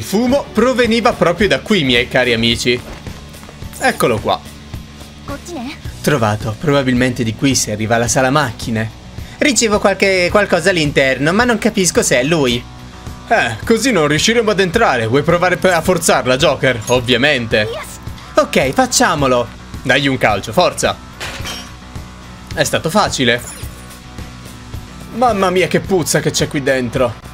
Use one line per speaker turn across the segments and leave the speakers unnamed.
il fumo proveniva proprio da qui, miei cari amici. Eccolo qua. Trovato. Probabilmente di qui si arriva alla sala macchine. Ricevo qualche, qualcosa all'interno, ma non capisco se è lui. Eh, così non riusciremo ad entrare. Vuoi provare a forzarla, Joker? Ovviamente. Ok, facciamolo. Dagli un calcio, forza. È stato facile. Mamma mia che puzza che c'è qui dentro.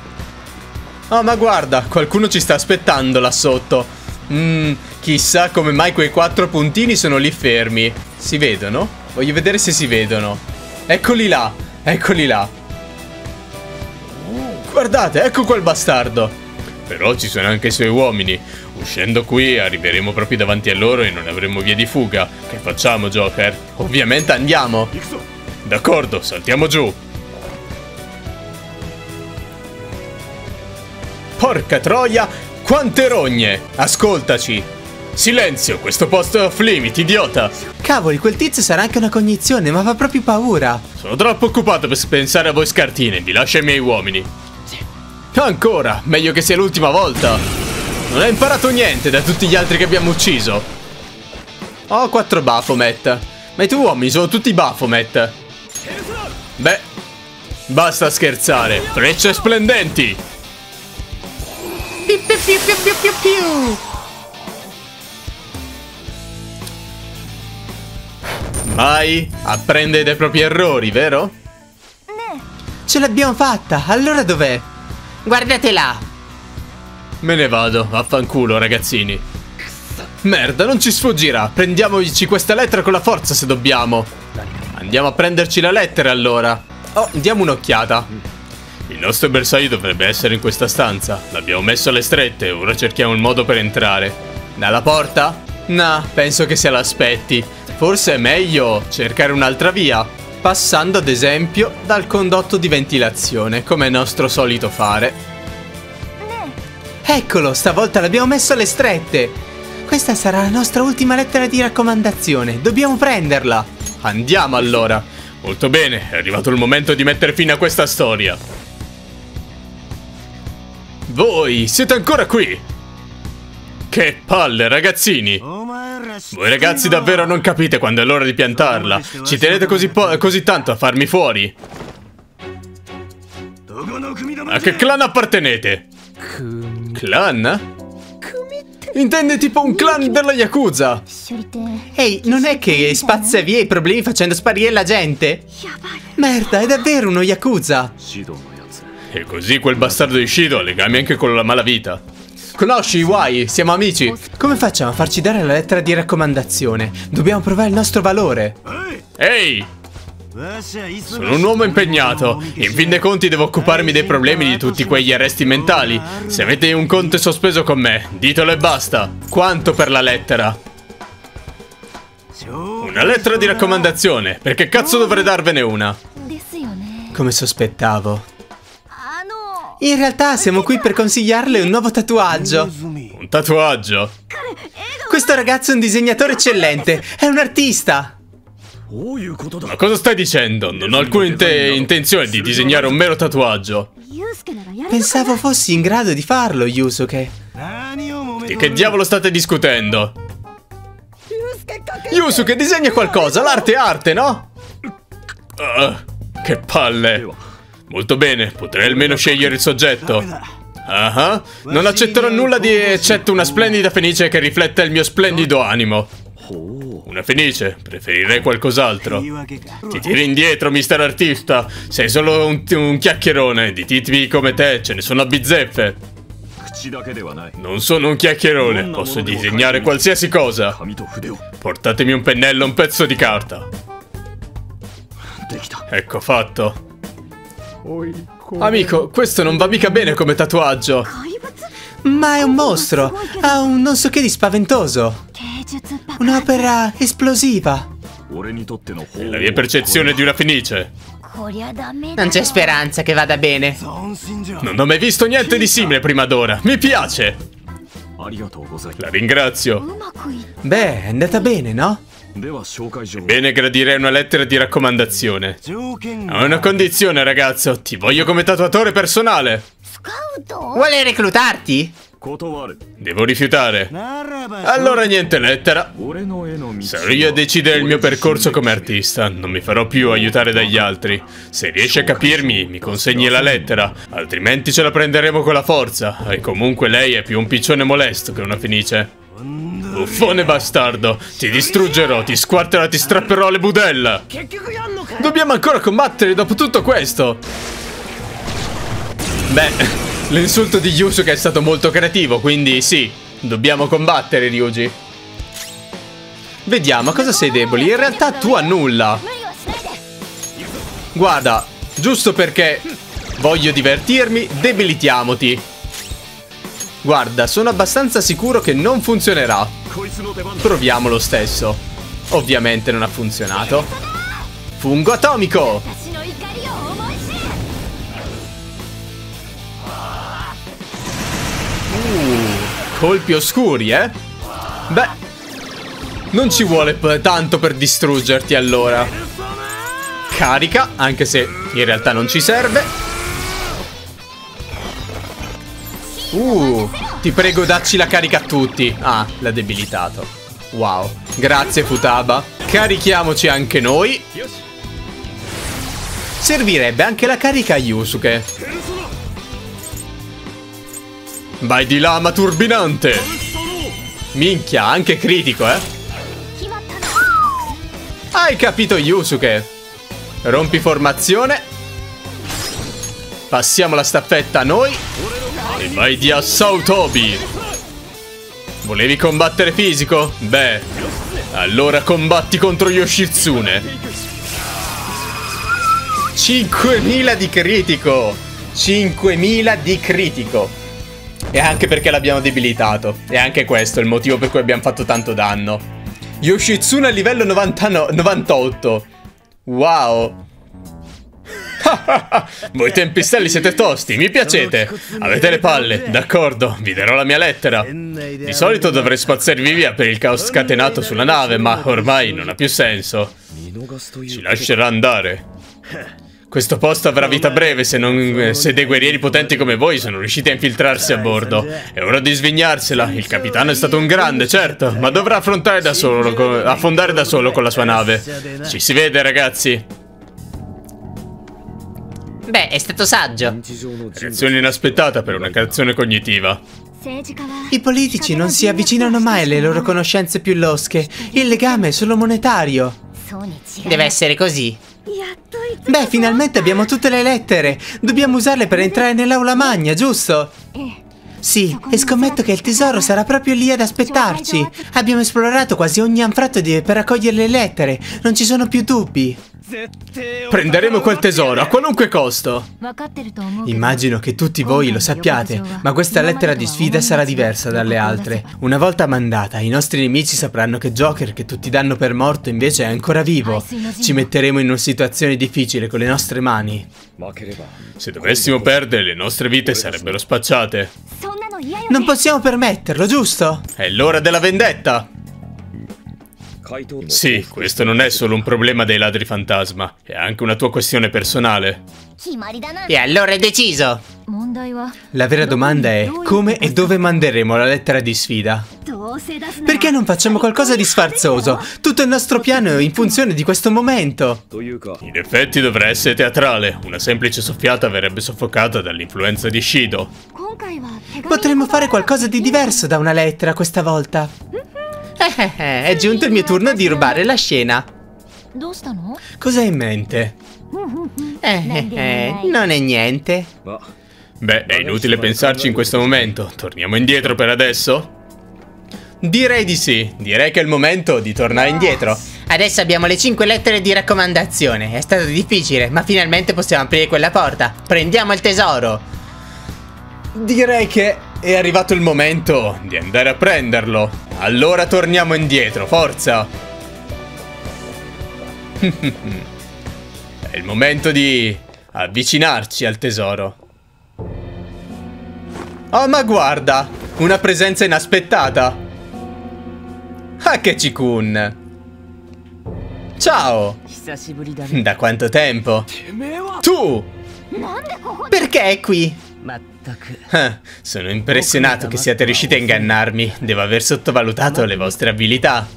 Oh, ma guarda, qualcuno ci sta aspettando là sotto. Mmm, chissà come mai quei quattro puntini sono lì fermi. Si vedono? Voglio vedere se si vedono. Eccoli là, eccoli là. Guardate, ecco quel bastardo. Però ci sono anche i suoi uomini. Uscendo qui arriveremo proprio davanti a loro e non avremo via di fuga. Che facciamo, Joker? Ovviamente andiamo. D'accordo, saltiamo giù. Porca troia, quante rogne! Ascoltaci! Silenzio, questo posto è off limit, idiota! Cavoli, quel tizio sarà anche una cognizione, ma fa proprio paura. Sono troppo occupato per pensare a voi scartine, vi lascio ai miei uomini. Ancora, meglio che sia l'ultima volta. Non hai imparato niente da tutti gli altri che abbiamo ucciso. Ho quattro Baphomet. Ma i tuoi uomini sono tutti Baphomet. Beh, basta scherzare. Frecce splendenti. Piu, piu, piu, piu, piu, piu, piu. Mai apprende dai propri errori, vero? Ce l'abbiamo fatta, allora dov'è? Guardate là! Me ne vado, affanculo ragazzini. Merda, non ci sfuggirà. Prendiamoci questa lettera con la forza se dobbiamo. Andiamo a prenderci la lettera allora. Oh, diamo un'occhiata. Il nostro bersaglio dovrebbe essere in questa stanza. L'abbiamo messo alle strette, ora cerchiamo il modo per entrare. Dalla porta? No, penso che se l'aspetti. Forse è meglio cercare un'altra via. Passando ad esempio dal condotto di ventilazione, come è nostro solito fare. Eccolo, stavolta l'abbiamo messo alle strette. Questa sarà la nostra ultima lettera di raccomandazione. Dobbiamo prenderla. Andiamo allora. Molto bene, è arrivato il momento di mettere fine a questa storia. Voi siete ancora qui? Che palle, ragazzini! Voi ragazzi davvero non capite quando è l'ora di piantarla. Ci tenete così, così tanto a farmi fuori. A che clan appartenete? Clan? Intende tipo un clan della Yakuza. Ehi, non è che spazza via i problemi facendo sparire la gente? Merda, è davvero uno Yakuza. E così quel bastardo di Shido ha legami anche con la malavita. Conosci Iwai, siamo amici. Come facciamo a farci dare la lettera di raccomandazione? Dobbiamo provare il nostro valore. Ehi! Sono un uomo impegnato. In fin dei conti devo occuparmi dei problemi di tutti quegli arresti mentali. Se avete un conto sospeso con me, ditelo e basta. Quanto per la lettera? Una lettera di raccomandazione. Perché cazzo dovrei darvene una? Come sospettavo. In realtà siamo qui per consigliarle un nuovo tatuaggio. Un tatuaggio? Questo ragazzo è un disegnatore eccellente, è un artista. Ma cosa stai dicendo? Non ho alcuna intenzione di disegnare un mero tatuaggio. Pensavo fossi in grado di farlo, Yusuke. Di che diavolo state discutendo? Yusuke, disegna qualcosa, l'arte è arte, no? Uh, che palle. Molto bene, potrei almeno scegliere il soggetto. Ah, uh -huh. non accetterò nulla di eccetto una splendida fenice che rifletta il mio splendido animo. Una fenice, preferirei qualcos'altro. Ti tiri indietro, mister artista. Sei solo un, un chiacchierone. Di titoli come te ce ne sono a bizzeffe. Non sono un chiacchierone, posso disegnare qualsiasi cosa. Portatemi un pennello e un pezzo di carta. Ecco fatto. Amico, questo non va mica bene come tatuaggio. Ma è un mostro. Ha un non so che di spaventoso. Un'opera esplosiva.
È
la mia percezione di una fenice. Non c'è speranza che vada bene. Non ho mai visto niente di simile prima d'ora. Mi piace. La ringrazio. Beh, è andata bene, no? Bene gradirei una lettera di raccomandazione. Ho una condizione, ragazzo. Ti voglio come tatuatore personale. Vuole reclutarti? Devo rifiutare. Allora niente lettera. Sarò io a decidere il mio percorso come artista. Non mi farò più aiutare dagli altri. Se riesci a capirmi, mi consegni la lettera. Altrimenti ce la prenderemo con la forza. E comunque lei è più un piccione molesto che una fenice. Buffone bastardo! Ti distruggerò, ti squarterò, ti strapperò le budella! Dobbiamo ancora combattere dopo tutto questo! Beh, l'insulto di Yusuke è stato molto creativo, quindi sì, dobbiamo combattere Ryuji. Vediamo, cosa sei deboli? In realtà tu a nulla. Guarda, giusto perché voglio divertirmi, debilitiamoti. Guarda, sono abbastanza sicuro che non funzionerà. Proviamo lo stesso. Ovviamente non ha funzionato. Fungo atomico!
Uh,
colpi oscuri, eh? Beh, non ci vuole tanto per distruggerti allora. Carica, anche se in realtà non ci serve. Uh, ti prego, dacci la carica a tutti. Ah, l'ha debilitato. Wow. Grazie, Futaba. Carichiamoci anche noi. Servirebbe anche la carica a Yusuke. Vai di lama turbinante. Minchia, anche critico, eh. Hai capito, Yusuke. Rompi formazione. Passiamo la staffetta a noi. E vai di Assautobi. Volevi combattere fisico? Beh, allora combatti contro Yoshitsune. 5000 di critico. 5000 di critico. E anche perché l'abbiamo debilitato. E anche questo è il motivo per cui abbiamo fatto tanto danno. Yoshitsune a livello 90 98. Wow. Voi tempistelli siete tosti, mi piacete. Avete le palle, d'accordo, vi darò la mia lettera. Di solito dovrei spazzarvi via per il caos scatenato sulla nave, ma ormai non ha più senso. Ci lascerà andare. Questo posto avrà vita breve se, non, se, dei guerrieri potenti come voi sono riusciti a infiltrarsi a bordo. È ora di svignarsela. Il capitano è stato un grande, certo, ma dovrà affrontare da solo, affondare da solo con la sua nave. Ci si vede, ragazzi.
Beh, è stato saggio.
Reazione inaspettata per una creazione cognitiva.
I politici non si avvicinano mai alle loro conoscenze più losche. Il legame è solo monetario.
Deve essere così.
Beh, finalmente abbiamo tutte le lettere. Dobbiamo usarle per entrare nell'aula magna, giusto? Sì, e scommetto che il tesoro sarà proprio lì ad aspettarci. Abbiamo esplorato quasi ogni anfratto per raccogliere le lettere. Non ci sono più dubbi.
Prenderemo quel tesoro a qualunque costo.
Immagino che tutti voi lo sappiate, ma questa lettera di sfida sarà diversa dalle altre. Una volta mandata, i nostri nemici sapranno che Joker, che tutti danno per morto, invece è ancora vivo. Ci metteremo in una situazione difficile con le nostre mani.
Se dovessimo perdere, le nostre vite sarebbero spacciate.
Non possiamo permetterlo, giusto?
È l'ora della vendetta! Sì, questo non è solo un problema dei ladri fantasma, è anche una tua questione personale.
E allora è deciso!
La vera domanda è come e dove manderemo la lettera di sfida? Perché non facciamo qualcosa di sfarzoso? Tutto il nostro piano è in funzione di questo momento.
In effetti dovrà essere teatrale. Una semplice soffiata verrebbe soffocata dall'influenza di Shido.
Potremmo fare qualcosa di diverso da una lettera questa volta.
Eh eh è giunto il mio turno di rubare la scena.
Cosa hai in mente?
Eh eh eh, non è niente.
Beh, è inutile pensarci in questo momento. Torniamo indietro per adesso? Direi di sì, direi che è il momento di tornare indietro.
Adesso abbiamo le 5 lettere di raccomandazione. È stato difficile, ma finalmente possiamo aprire quella porta. Prendiamo il tesoro.
Direi che è arrivato il momento di andare a prenderlo. Allora torniamo indietro, forza! È il momento di avvicinarci al tesoro. Oh, ma guarda! Una presenza inaspettata! Ah, Hakechi-kun! Ciao! Da quanto tempo? Tu!
Perché è qui?
Ah, sono impressionato che siate riusciti a ingannarmi. Devo aver sottovalutato le vostre abilità.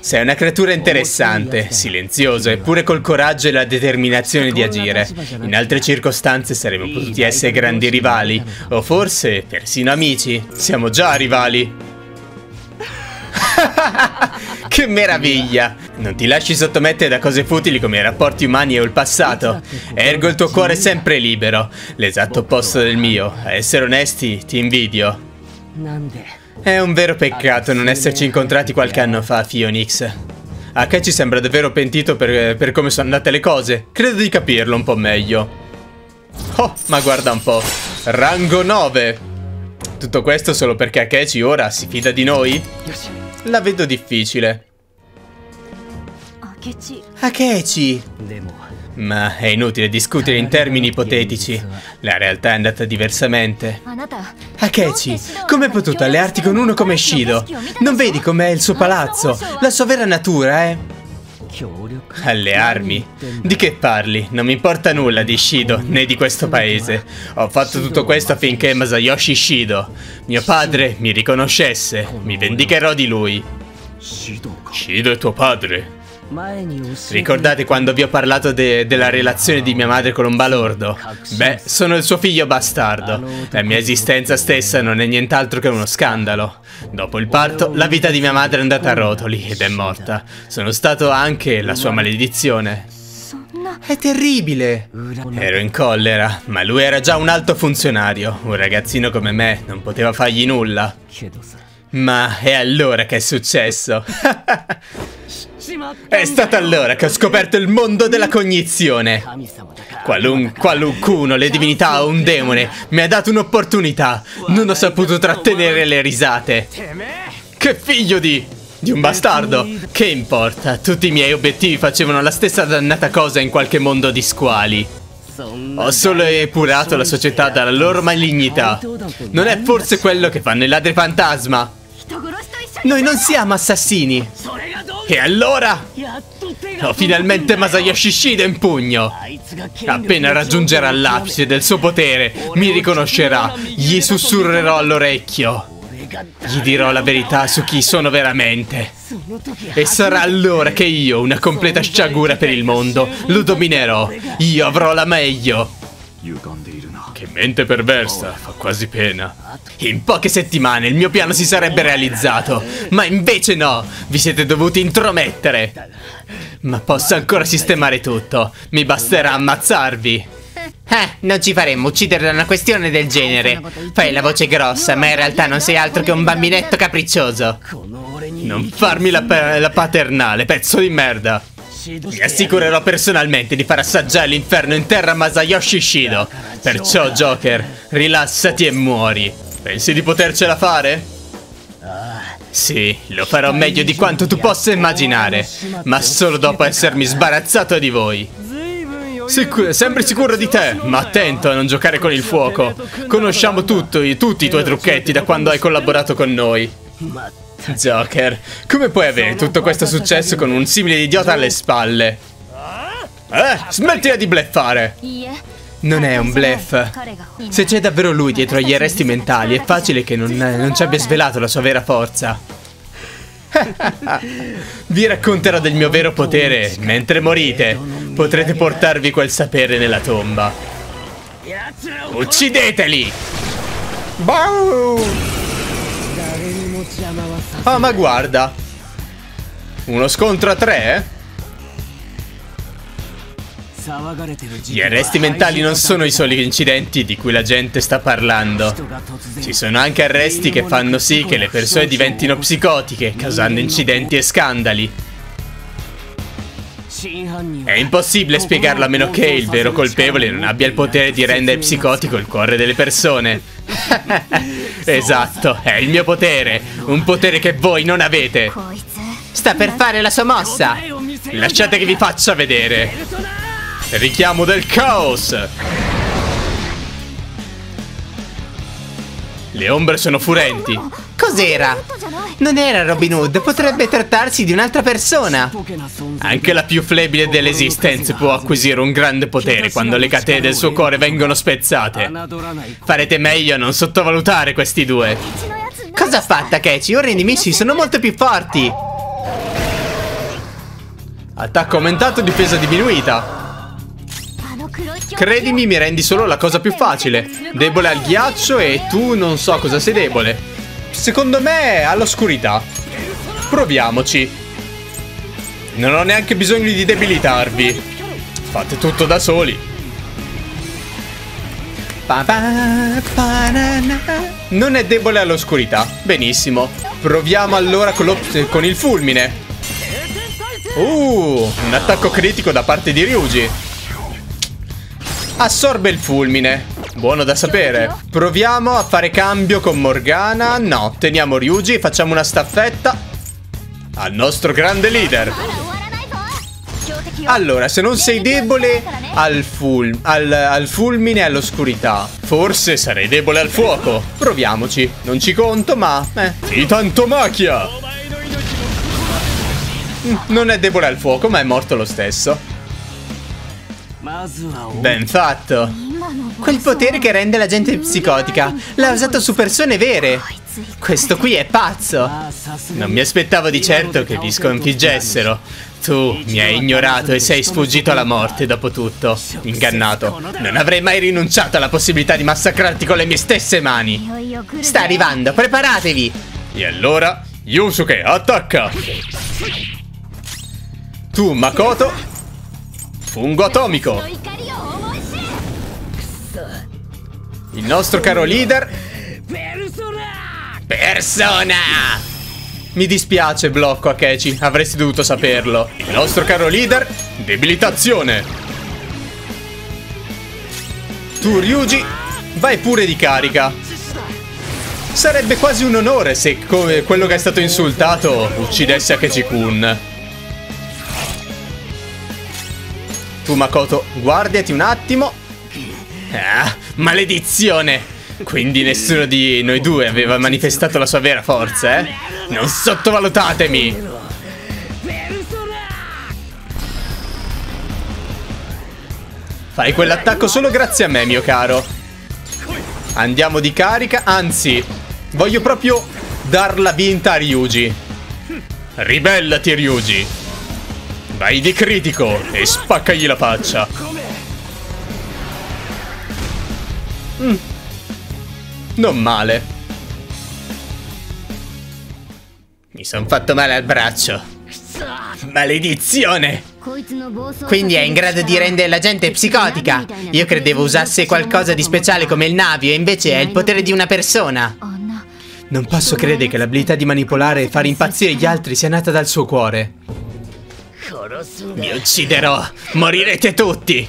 Sei una creatura interessante, silenzioso, eppure col coraggio e la determinazione di agire. In altre circostanze saremmo potuti essere grandi rivali, o forse persino amici. Siamo già rivali. che meraviglia! Non ti lasci sottomettere da cose futili come i rapporti umani o il passato. Ergo il tuo cuore sempre libero, l'esatto opposto del mio. A essere onesti, ti invidio. È un vero peccato non esserci incontrati qualche anno fa, Phoenix. Akechi sembra davvero pentito per, per come sono andate le cose. Credo di capirlo un po' meglio. Oh, ma guarda un po'. Rango 9. Tutto questo solo perché Akechi ora si fida di noi? La vedo difficile. Akechi! Ma è inutile discutere in termini ipotetici. La realtà è andata diversamente. Akechi, come hai potuto allearti con uno come Shido? Non vedi com'è il suo palazzo? La sua vera natura è... Allearmi? Di che parli? Non mi importa nulla di Shido, né di questo paese. Ho fatto tutto questo affinché Masayoshi Shido, mio padre, mi riconoscesse. Mi vendicherò di lui. Shido è tuo padre? Ricordate quando vi ho parlato de della relazione di mia madre con un balordo? Beh, sono il suo figlio bastardo. La mia esistenza stessa non è nient'altro che uno scandalo. Dopo il parto, la vita di mia madre è andata a rotoli ed è morta. Sono stato anche la sua maledizione. È terribile! Ero in collera, ma lui era già un alto funzionario. Un ragazzino come me non poteva fargli nulla. Ma è allora che è successo. È stato allora che ho scoperto il mondo della cognizione. Qualun, qualuncuno, le divinità o un demone, mi ha dato un'opportunità. Non ho saputo trattenere le risate. Che figlio di... Di un bastardo? Che importa? Tutti i miei obiettivi facevano la stessa dannata cosa in qualche mondo di squali. Ho solo epurato la società dalla loro malignità. Non è forse quello che fanno i ladri fantasma? Noi non siamo assassini. E allora? Ho finalmente Masayoshi Shida in pugno. Appena raggiungerà l'apice del suo potere, mi riconoscerà. Gli sussurrerò all'orecchio. Gli dirò la verità su chi sono veramente. E sarà allora che io, una completa sciagura per il mondo, lo dominerò. Io avrò la meglio. Che mente perversa, fa quasi pena. In poche settimane il mio piano si sarebbe realizzato, ma invece no, vi siete dovuti intromettere. Ma posso ancora sistemare tutto, mi basterà ammazzarvi.
Eh, non ci faremmo uccidere da una questione del genere. Fai la voce grossa, ma in realtà non sei altro che un bambinetto capriccioso.
Non farmi la, la paternale, pezzo di merda. Mi assicurerò personalmente di far assaggiare l'inferno in terra a Masayoshi Shido. Perciò, Joker, rilassati e muori. Pensi di potercela fare? Sì, lo farò meglio di quanto tu possa immaginare, ma solo dopo essermi sbarazzato di voi. Sic sembri sicuro di te, ma attento a non giocare con il fuoco. Conosciamo tutto, tutti i tuoi trucchetti da quando hai collaborato con noi. Joker, come puoi avere tutto questo successo con un simile idiota alle spalle? Eh, smettila di bleffare! Non è un bluff. Se c'è davvero lui dietro agli arresti mentali, è facile che non, non ci abbia svelato la sua vera forza. Vi racconterò del mio vero potere mentre morite. Potrete portarvi quel sapere nella tomba. Uccideteli! Bau! Ah, ma guarda. Uno scontro a tre, eh? Gli arresti mentali non sono i soli incidenti di cui la gente sta parlando. Ci sono anche arresti che fanno sì che le persone diventino psicotiche, causando incidenti e scandali. È impossibile spiegarlo a meno che il vero colpevole non abbia il potere di rendere psicotico il cuore delle persone. esatto, è il mio potere, un potere che voi non avete.
Sta per fare la sua mossa.
Lasciate che vi faccia vedere. Richiamo del caos. Le ombre sono furenti.
Cos'era? Non era Robin Hood, potrebbe trattarsi di un'altra persona.
Anche la più flebile delle esistenze può acquisire un grande potere quando le catene del suo cuore vengono spezzate. Farete meglio a non sottovalutare questi due.
Cosa ha fatto Kechi? Ora i nemici sono molto più forti.
Attacco aumentato, difesa diminuita. Credimi, mi rendi solo la cosa più facile. Debole al ghiaccio e tu non so cosa sei debole. Secondo me all'oscurità. Proviamoci. Non ho neanche bisogno di debilitarvi. Fate tutto da soli. Non è debole all'oscurità. Benissimo. Proviamo allora con, con il fulmine. Uh, un attacco critico da parte di Ryuji. Assorbe il fulmine. Buono da sapere. Proviamo a fare cambio con Morgana. No, teniamo Ryuji e facciamo una staffetta al nostro grande leader. Allora, se non sei debole al, ful- al, al fulmine e all'oscurità, forse sarei debole al fuoco. Proviamoci. Non ci conto, ma... Eh. Titanto macchia! Mm, Non è debole al fuoco, ma è morto lo stesso. Ben fatto.
Quel potere che rende la gente psicotica. L'ha usato su persone vere. Questo qui è pazzo.
Non mi aspettavo di certo che vi sconfiggessero. Tu mi hai ignorato e sei sfuggito alla morte dopo tutto. Ingannato. Non avrei mai rinunciato alla possibilità di massacrarti con le mie stesse mani.
Sta arrivando, preparatevi.
E allora, Yusuke, attacca! Tu, Makoto. Fungo atomico. Il nostro caro leader. Persona! Mi dispiace, blocco Akechi, avresti dovuto saperlo. Il nostro caro leader, debilitazione. Tu, Ryuji, vai pure di carica. Sarebbe quasi un onore se come quello che è stato insultato uccidesse Akechi-kun. Tu, Makoto, guardati un attimo. Ah, maledizione! Quindi nessuno di noi due aveva manifestato la sua vera forza, eh? Non sottovalutatemi! Fai quell'attacco solo grazie a me, mio caro. Andiamo di carica, anzi, voglio proprio darla vinta a Ryuji. Ribellati, Ryuji. Vai di critico e spaccagli la faccia. Mm. Non male. Mi son fatto male al braccio. Maledizione!
Quindi è in grado di rendere la gente psicotica. Io credevo usasse qualcosa di speciale come il navio e invece è il potere di una persona.
Non posso credere che l'abilità di manipolare e far impazzire gli altri sia nata dal suo cuore.
Mi ucciderò! Morirete tutti!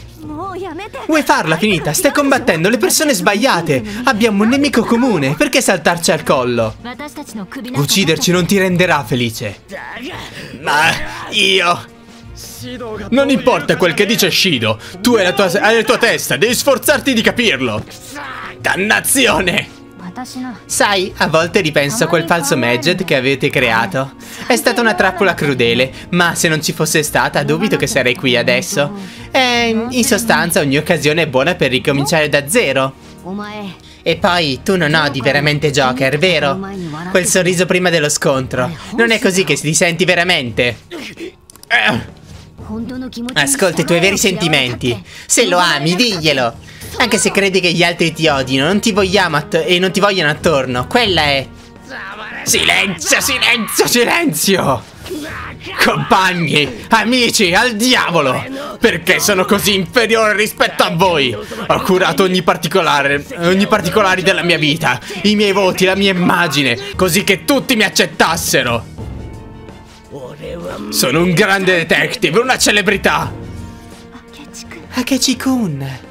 Vuoi farla finita? Stai combattendo le persone sbagliate. Abbiamo un nemico comune. Perché saltarci al collo? Ucciderci non ti renderà felice.
Ma io... Non importa quel che dice Shido, tu hai la tua, hai la tua testa, devi sforzarti di capirlo. Dannazione!
Sai, a volte ripenso a quel falso Medjed che avete creato. È stata una trappola crudele, ma se non ci fosse stata, dubito che sarei qui adesso. E, in sostanza, ogni occasione è buona per ricominciare da zero. E poi, tu non odi veramente Joker, vero? Quel sorriso prima dello scontro. Non è così che ti senti veramente. Ascolta i tuoi veri sentimenti. Se lo ami, diglielo. Anche se credi che gli altri ti odino, non ti vogliamo e non ti vogliono attorno. Quella è.
Silenzio, silenzio, silenzio! Compagni, amici, al diavolo! Perché sono così inferiore rispetto a voi? Ho curato ogni particolare, ogni particolare della mia vita, i miei voti, la mia immagine, così che tutti mi accettassero. Sono un grande detective, una celebrità.
Akechi-kun.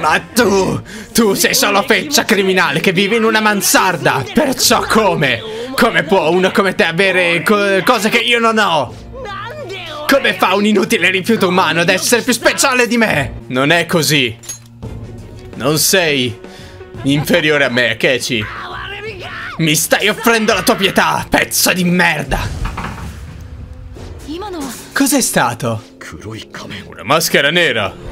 Ma tu, tu sei solo feccia criminale che vive in una mansarda. Perciò come? Come può uno come te avere co cose che io non ho? Come fa un inutile rifiuto umano ad essere più speciale di me? Non è così. Non sei inferiore a me, Keci.
Mi stai offrendo la tua pietà, pezzo di merda. Cos'è stato?
Una maschera nera.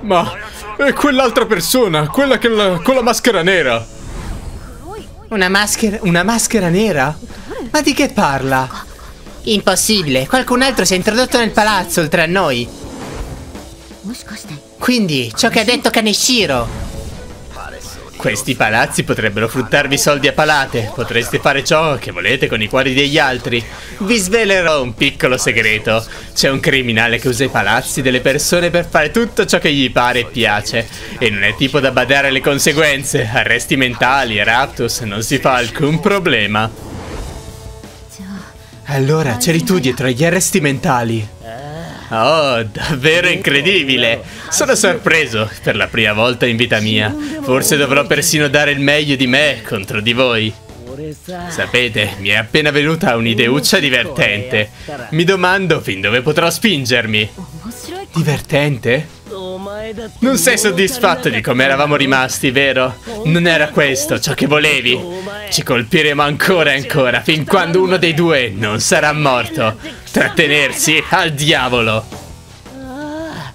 Ma è quell'altra persona, quella la, con la maschera nera.
Una maschera, una maschera nera? Ma di che parla? Impossibile, qualcun altro si è introdotto nel palazzo oltre a noi. Quindi, ciò che ha detto Kaneshiro
questi palazzi potrebbero fruttarvi soldi a palate. Potreste fare ciò che volete con i cuori degli altri. Vi svelerò un piccolo segreto. C'è un criminale che usa i palazzi delle persone per fare tutto ciò che gli pare e piace. E non è tipo da badare alle conseguenze. Arresti mentali, raptus, non si fa alcun problema.
Allora, c'eri tu dietro agli arresti mentali.
Oh, davvero incredibile! Sono sorpreso per la prima volta in vita mia. Forse dovrò persino dare il meglio di me contro di voi. Sapete, mi è appena venuta un'ideuccia divertente. Mi domando fin dove potrò spingermi.
Divertente?
Non sei soddisfatto di come eravamo rimasti, vero? Non era questo ciò che volevi. Ci colpiremo ancora e ancora fin quando uno dei due non sarà morto. Trattenersi al diavolo.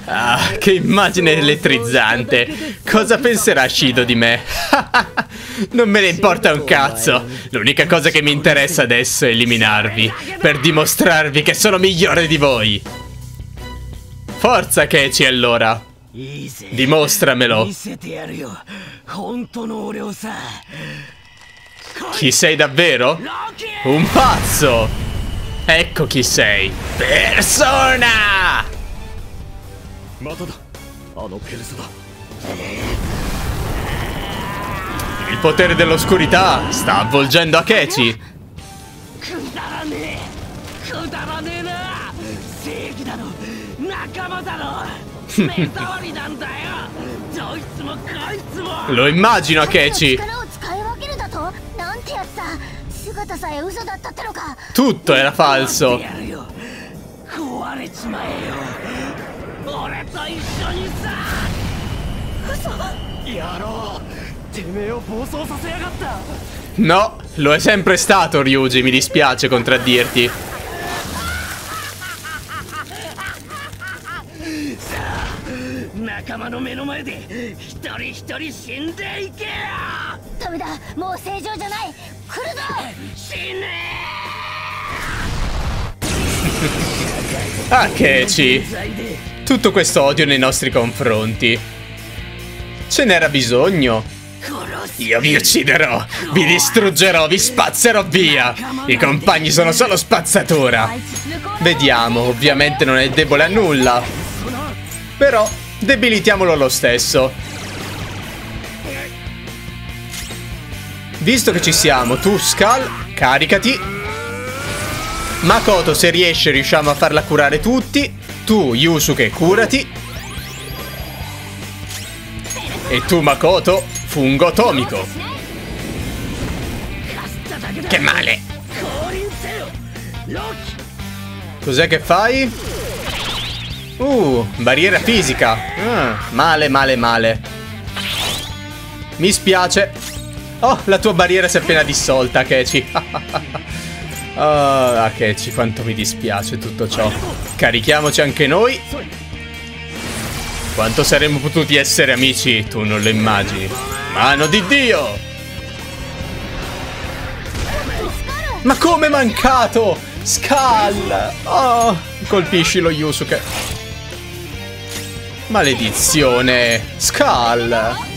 Ah, che immagine elettrizzante. Cosa penserà Shido di me? non me ne importa un cazzo. L'unica cosa che mi interessa adesso è eliminarvi. Per dimostrarvi che sono migliore di voi. Forza Kechi allora. Dimostramelo. Chi sei davvero? Un pazzo! Ecco chi sei. Persona! Il potere dell'oscurità sta avvolgendo Akechi.
Kudarane! Kudarane! Seiki daro! Nakama!
Lo immagino
a Kechi.
Tutto era falso. No, lo è sempre stato Ryuji, mi dispiace contraddirti.
仲間の目の前で一人一人死んでいけよ
ダメだもう正常じゃない来るぞ
死ね
Akechi. Tutto questo odio nei nostri confronti. Ce n'era bisogno. Io vi ucciderò, vi distruggerò, vi spazzerò via. I compagni sono solo spazzatura. Vediamo, ovviamente non è debole a nulla. Però debilitiamolo lo stesso. Visto che ci siamo, tu Skull, caricati. Makoto, se riesce, riusciamo a farla curare tutti. Tu, Yusuke, curati. E tu, Makoto, fungo atomico. Che male! Cos'è che fai? Uh, barriera fisica. Ah, male, male, male. Mi spiace. Oh, la tua barriera si è appena dissolta, Kechi. Ah, Kechi, quanto mi dispiace tutto ciò. Carichiamoci anche noi. Quanto saremmo potuti essere amici, tu non lo immagini. Mano di Dio! Ma come è mancato? Skull! Oh, colpisci lo Yusuke. Maledizione! Skull!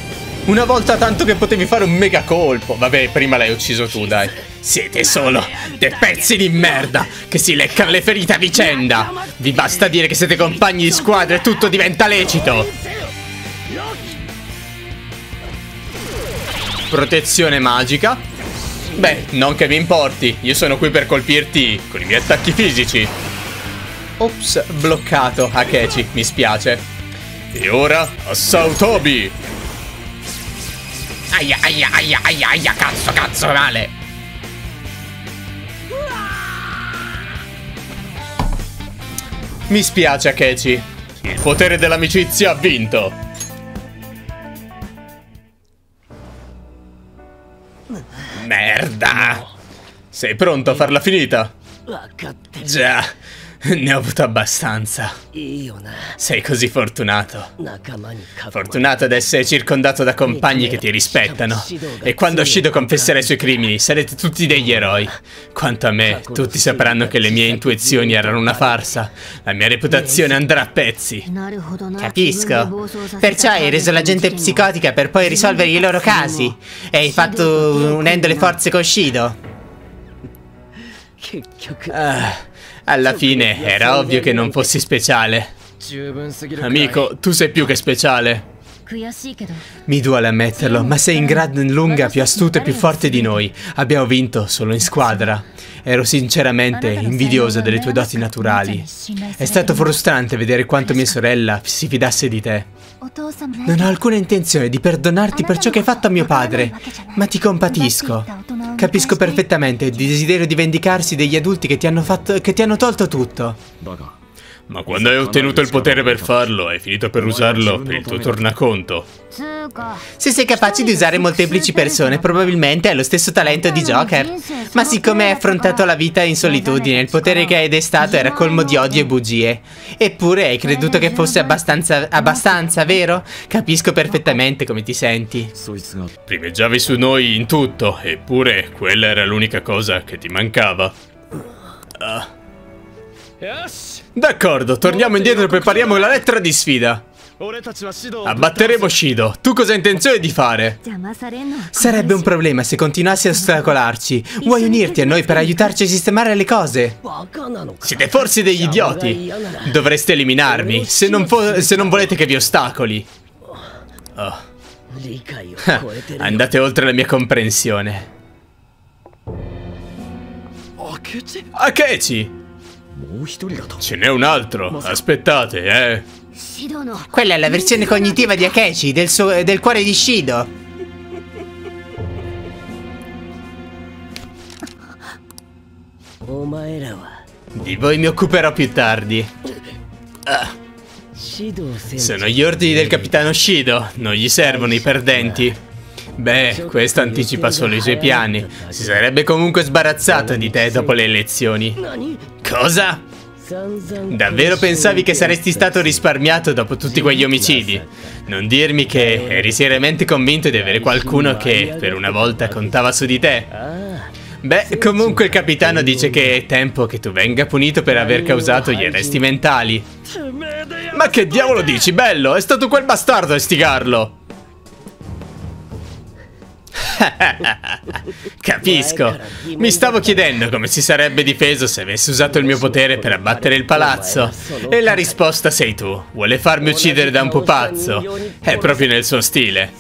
Una volta tanto che potevi fare un mega colpo. Vabbè, prima l'hai ucciso tu, dai. Siete solo dei pezzi di merda che si leccano le ferite a vicenda. Vi basta dire che siete compagni di squadra e tutto diventa lecito. Protezione magica. Beh, non che mi importi, io sono qui per colpirti con i miei attacchi fisici. Ops, bloccato, Akechi, mi spiace. E ora, Assautobi! Aia, aia, aia, aia, aia, cazzo, cazzo, male! Mi spiace, Akechi. Il potere dell'amicizia ha vinto. Sei pronto a farla finita? Già, ne ho avuto abbastanza. Sei così fortunato. Fortunato ad essere circondato da compagni che ti rispettano. E quando Shido confesserà i suoi crimini, sarete tutti degli eroi. Quanto a me, tutti sapranno che le mie intuizioni erano una farsa. La mia reputazione andrà a pezzi.
Capisco. Perciò hai reso la gente psicotica per poi risolvere i loro casi. E hai fatto unendo le forze con Shido.
Ah. Alla fine era ovvio che non fossi speciale. Amico, tu sei più che speciale.
Mi duole ammetterlo, ma sei in gran lunga più astuto e più forte di noi. Abbiamo vinto solo in squadra. Ero sinceramente invidiosa delle tue doti naturali. È stato frustrante vedere quanto mia sorella si fidasse di te. Non ho alcuna intenzione di perdonarti per ciò che hai fatto a mio padre, ma ti compatisco. Capisco perfettamente. Il desiderio di vendicarsi degli adulti che ti hanno, fatto, che ti hanno tolto tutto.
Ma quando hai ottenuto il potere per farlo, hai finito per usarlo per il tuo tornaconto.
Se sei capace di usare molteplici persone, probabilmente hai lo stesso talento di Joker. Ma siccome hai affrontato la vita in solitudine, il potere che hai destato era colmo di odio e bugie. Eppure hai creduto che fosse abbastanza, abbastanza, vero? Capisco perfettamente come ti senti.
Primeggiavi su noi in tutto, eppure quella era l'unica cosa che ti mancava. Ah. D'accordo, torniamo indietro e prepariamo la lettera di sfida. Abbatteremo Shido. Tu cosa hai intenzione di fare?
Sarebbe un problema se continuassi a ostacolarci. Vuoi unirti a noi per aiutarci a sistemare le cose?
Siete forse degli idioti. Dovreste eliminarmi, se non, se non volete che vi ostacoli. Oh. Andate oltre la mia comprensione. Akechi! Ce n'è un altro, aspettate, eh.
Quella è la versione cognitiva di Akechi, del, suo, del cuore di Shido.
Di voi mi occuperò più tardi. Ah. Sono gli ordini del capitano Shido, non gli servono i perdenti. Beh, questo anticipa solo i suoi piani. Si sarebbe comunque sbarazzato di te dopo le elezioni. Cosa? Davvero pensavi che saresti stato risparmiato dopo tutti quegli omicidi? Non dirmi che eri seriamente convinto di avere qualcuno che, per una volta, contava su di te? Beh, comunque il capitano dice che è tempo che tu venga punito per aver causato gli arresti mentali. Ma che diavolo dici, bello? È stato quel bastardo a istigarlo! Capisco. Mi stavo chiedendo come si sarebbe difeso se avessi usato il mio potere per abbattere il palazzo. E la risposta sei tu. Vuole farmi uccidere da un pupazzo. È proprio nel suo stile.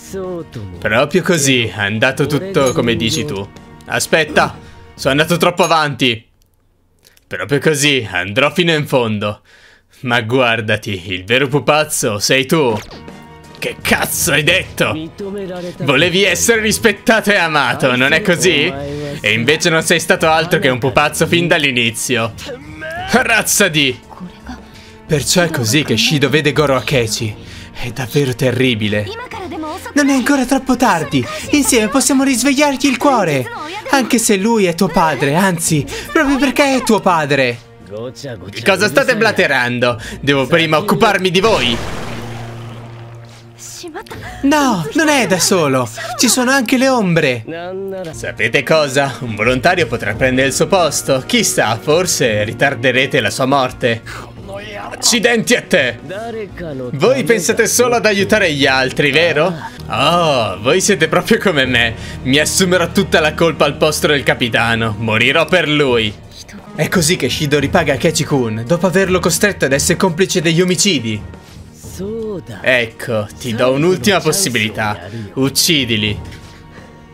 Proprio così, è andato tutto come dici tu. Aspetta, sono andato troppo avanti. Proprio così, andrò fino in fondo. Ma guardati, il vero pupazzo sei tu. Che cazzo hai detto? Volevi essere rispettato e amato, non è così? E invece non sei stato altro che un pupazzo fin dall'inizio. Razza di...
Perciò è così che Shido vede Goro Akechi. È davvero terribile. Non è ancora troppo tardi. Insieme possiamo risvegliargli il cuore. Anche se lui è tuo padre, anzi, proprio perché è tuo padre.
Di cosa state blaterando? Devo prima occuparmi di voi.
No, non è da solo. Ci sono anche le ombre.
Sapete cosa? Un volontario potrà prendere il suo posto. Chissà, forse ritarderete la sua morte. Accidenti a te! Voi pensate solo ad aiutare gli altri, vero? Oh, voi siete proprio come me. Mi assumerò tutta la colpa al posto del capitano. Morirò per lui.
È così che Shido ripaga Kechi-kun, dopo averlo costretto ad essere complice degli omicidi.
Ecco, ti do un'ultima possibilità. Uccidili.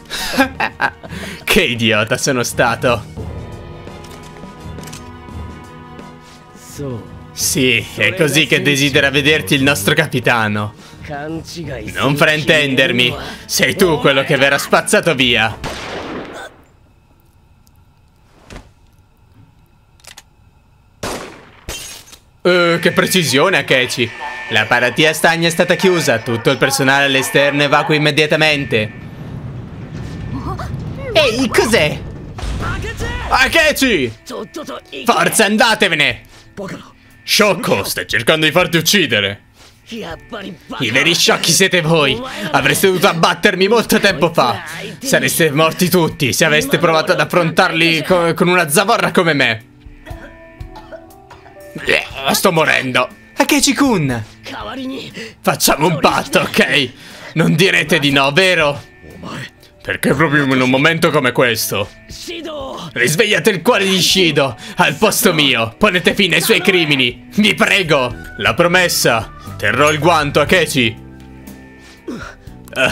che idiota sono stato. Sì, è così che desidera vederti il nostro capitano. Non fraintendermi, sei tu quello che verrà spazzato via. Uh, che precisione, Akechi. La paratia stagna è stata chiusa, tutto il personale all'esterno evacua immediatamente.
Ehi, cos'è?
Akechi! Forza, andatevene! Sciocco, stai cercando di farti uccidere. I veri sciocchi siete voi. Avreste dovuto abbattermi molto tempo fa. Sareste morti tutti se aveste provato ad affrontarli co con una zavorra come me. Sto morendo.
Akechi-kun!
Facciamo un patto, ok? Non direte di no, vero? Perché proprio in un momento come questo? Risvegliate il cuore di Shido al posto mio. Ponete fine ai suoi crimini. Vi prego. La promessa. Terrò il guanto, Akechi. Uh.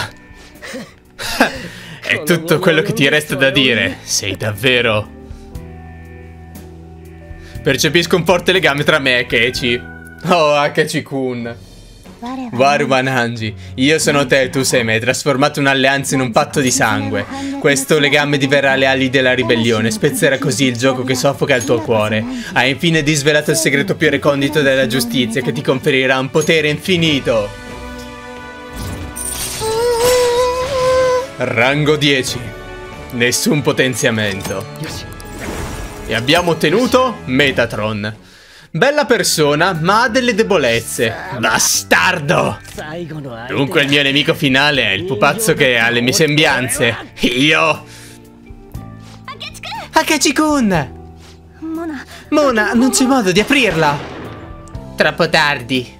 È tutto quello che ti resta da dire. Sei davvero... Percepisco un forte legame tra me e Akechi. Oh, Akechi-kun. Waruman Hanji, io sono te e tu sei me, trasformato un'alleanza in un patto di sangue. Questo legame diverrà le ali della ribellione, spezzerà così il gioco che soffoca il tuo cuore. Hai infine disvelato il segreto più recondito della giustizia che ti conferirà un potere infinito. Rango 10. Nessun potenziamento. E abbiamo ottenuto Metatron. Bella persona, ma ha delle debolezze. Bastardo! Dunque il mio nemico finale è il pupazzo che ha le mie sembianze. Io...
Akechi-kun! Mona, non c'è modo di aprirla! Troppo tardi.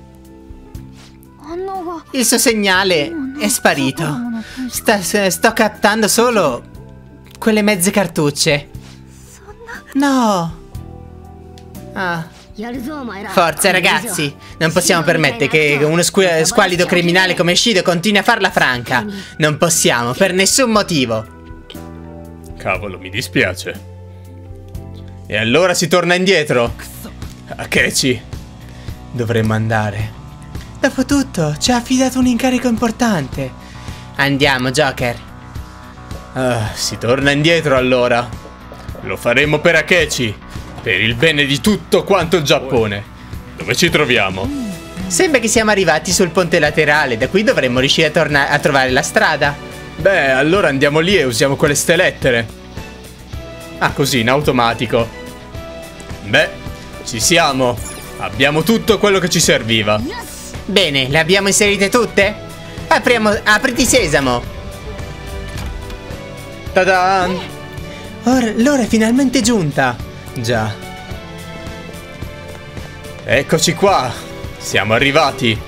Il suo segnale è sparito. Sta, sto captando solo quelle mezze cartucce. No. Ah. Forza ragazzi, non possiamo permettere che uno squalido criminale come Shido continui a farla franca. Non possiamo, per nessun motivo.
Cavolo, mi dispiace. E allora si torna indietro. Akechi.
Dovremmo andare. Dopotutto, ci ha affidato un incarico importante. Andiamo, Joker.
Ah, si torna indietro allora. Lo faremo per Akechi. Per il bene di tutto quanto il Giappone. Dove ci troviamo?
Sembra che siamo arrivati sul ponte laterale. Da qui dovremmo riuscire a, tornare a trovare la strada.
Beh, allora andiamo lì e usiamo quelle lettere. Ah, così, in automatico. Beh, ci siamo. Abbiamo tutto quello che ci serviva.
Bene, le abbiamo inserite tutte? Apriamo, apriti sesamo.
Ta-da!
Ora, l'ora è finalmente giunta. Già.
Eccoci qua. Siamo arrivati.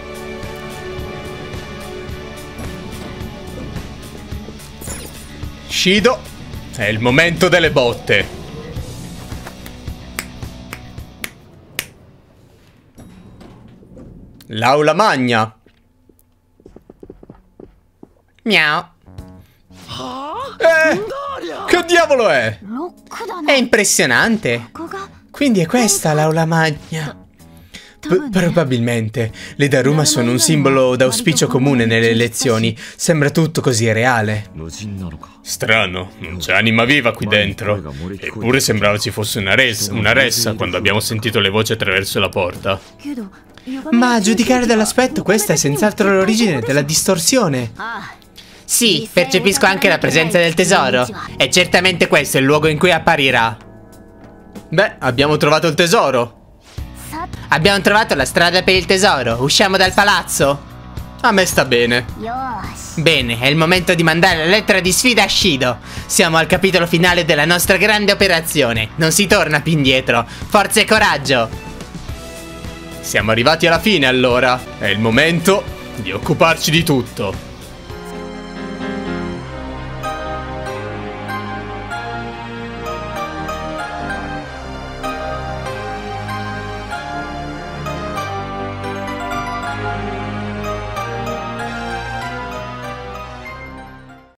Shido, è il momento delle botte. L'aula magna.
Miau.
Eh, che diavolo è?
È impressionante. Quindi è questa l'aula magna. P probabilmente le Daruma sono un simbolo d'auspicio comune nelle elezioni. Sembra tutto così reale.
Strano, non c'è anima viva qui dentro. Eppure sembrava ci fosse una, res una ressa quando abbiamo sentito le voci attraverso la porta.
Ma a giudicare dall'aspetto questa è senz'altro l'origine della distorsione. Sì, percepisco anche la presenza del tesoro. E certamente questo è il luogo in cui apparirà.
Beh, abbiamo trovato il tesoro.
Abbiamo trovato la strada per il tesoro. Usciamo dal palazzo?
A me sta bene.
Bene, è il momento di mandare la lettera di sfida a Shido. Siamo al capitolo finale della nostra grande operazione. Non si torna più indietro. Forza e coraggio.
Siamo arrivati alla fine allora. È il momento di occuparci di tutto.